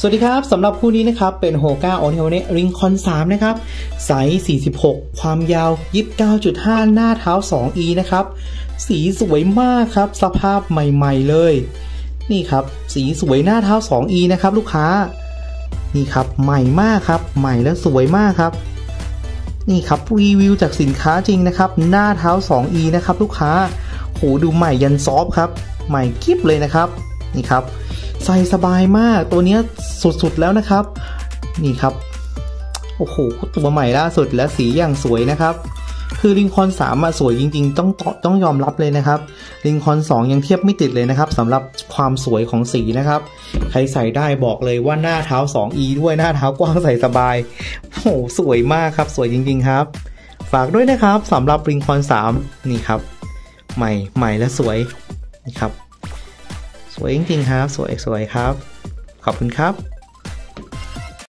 สวัสดีครับสำหรับคู่นี้นะครับ เป็นโฮก้าโอเทลเนริงคอน3นะครับ ไซส์ 46 ความยาว 29.5 หน้าเท้า 2e นะครับ สีสวยมากครับ สภาพใหม่ๆเลย นี่ครับ สีสวยหน้าเท้า 2e นะครับ ลูกค้า นี่ครับใหม่มากครับ ใหม่และสวยมากครับ นี่ครับรีวิวจากสินค้าจริงนะครับ หน้าเท้า 2e นะครับ ลูกค้าโหดูใหม่ยันซอฟครับ ใหม่กิฟเลยนะครับ นี่ครับ ใส่สบายมากตัวนี้สุดๆแล้วนะครับ นี่ครับ โอ้โหตัวใหม่ล่าสุดและสีอย่างสวยนะครับ คือลิงคอนสามสวยจริงๆ ต้องต้องยอมรับเลยนะครับลิงคอนสองยังเทียบไม่ติดเลยนะครับสำหรับความสวยของสีนะครับ ใครใส่ได้บอกเลยว่าหน้าเท้า 2e ด้วยหน้าเท้ากว้างใส่สบายโอ้โหสวยมากครับสวยจริงๆครับ ฝากด้วยนะครับสำหรับลิงคอนสามนี่ครับ ใหม่ใหม่และสวยนี่ครับ สวยจริงๆครับ สวยสวยครับ ขอบคุณครับ